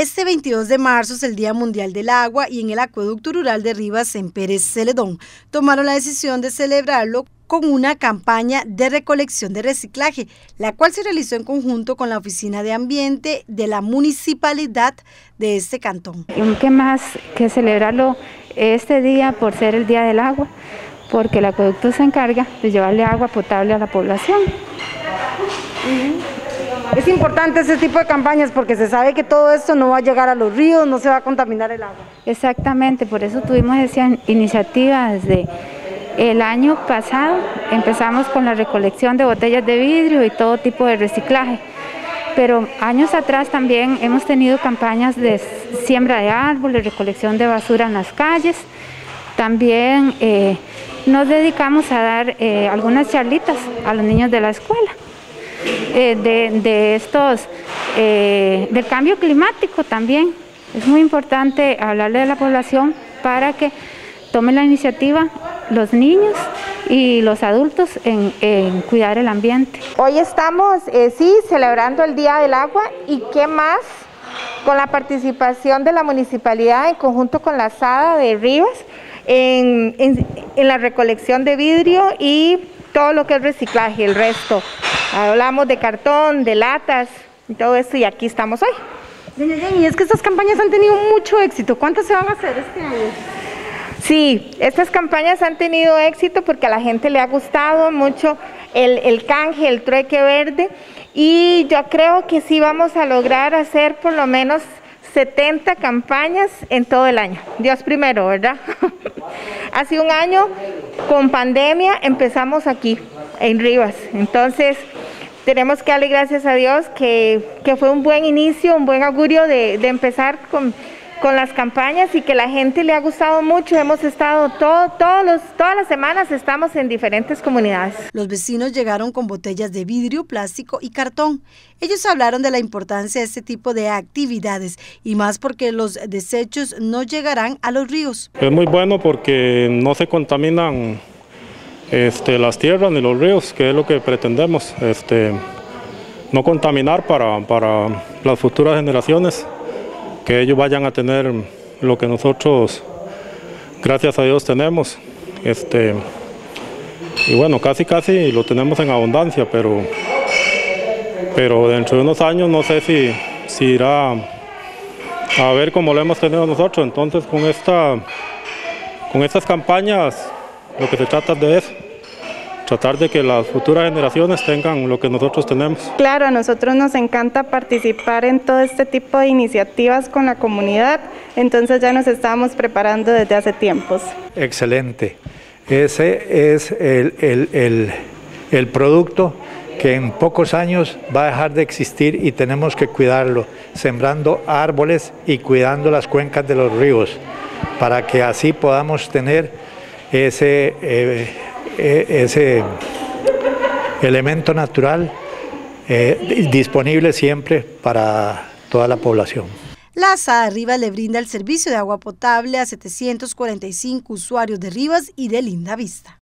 Este 22 de marzo es el Día Mundial del Agua y en el Acueducto Rural de Rivas, en Pérez Celedón, tomaron la decisión de celebrarlo con una campaña de recolección de reciclaje, la cual se realizó en conjunto con la Oficina de Ambiente de la Municipalidad de este cantón. ¿Qué más que celebrarlo este día por ser el Día del Agua? Porque el acueducto se encarga de llevarle agua potable a la población. Es importante ese tipo de campañas porque se sabe que todo esto no va a llegar a los ríos, no se va a contaminar el agua. Exactamente, por eso tuvimos esa iniciativa desde el año pasado. Empezamos con la recolección de botellas de vidrio y todo tipo de reciclaje. Pero años atrás también hemos tenido campañas de siembra de árboles, recolección de basura en las calles. También eh, nos dedicamos a dar eh, algunas charlitas a los niños de la escuela. Eh, de, estos, eh, del cambio climático también. Es muy importante hablarle a la población para que tomen la iniciativa los niños y los adultos en, cuidar el ambiente. Hoy estamos, eh, sí, celebrando el Día del Agua y qué más con la participación de la municipalidad en conjunto con la SADA de Rivas en, en la recolección de vidrio y todo lo que es reciclaje, el resto. Hablamos de cartón, de latas y todo eso y aquí estamos hoy. Jenny, es que estas campañas han tenido mucho éxito. ¿Cuántas se van a hacer este año? Sí, estas campañas han tenido éxito porque a la gente le ha gustado mucho el, el, canje, el trueque verde y yo creo que sí vamos a lograr hacer por lo menos 70 campañas en todo el año. Dios primero, ¿verdad? Hace un año con pandemia empezamos aquí, en Rivas. Entonces, tenemos que darle gracias a Dios que, fue un buen inicio, un buen augurio de, empezar con, las campañas y que la gente le ha gustado mucho. Hemos estado todo, todos los, todas las semanas, estamos en diferentes comunidades. Los vecinos llegaron con botellas de vidrio, plástico y cartón. Ellos hablaron de la importancia de este tipo de actividades y más porque los desechos no llegarán a los ríos. Es muy bueno porque no se contaminan este, las tierras ni los ríos, que es lo que pretendemos, este, no contaminar para, para las futuras generaciones, que ellos vayan a tener lo que nosotros, gracias a Dios, tenemos. Este, y bueno, casi casi lo tenemos en abundancia, pero, pero dentro de unos años no sé si, si irá a ver cómo lo hemos tenido nosotros. Entonces con, esta, con estas campañas lo que se trata de eso, tratar de que las futuras generaciones tengan lo que nosotros tenemos. Claro, a nosotros nos encanta participar en todo este tipo de iniciativas con la comunidad, entonces ya nos estábamos preparando desde hace tiempos. Excelente, ese es el, el, el producto que en pocos años va a dejar de existir y tenemos que cuidarlo, sembrando árboles y cuidando las cuencas de los ríos, para que así podamos tener ese, eh, eh, ese elemento natural eh, disponible siempre para toda la población. La ASA Rivas le brinda el servicio de agua potable a 745 usuarios de Rivas y de Linda Vista.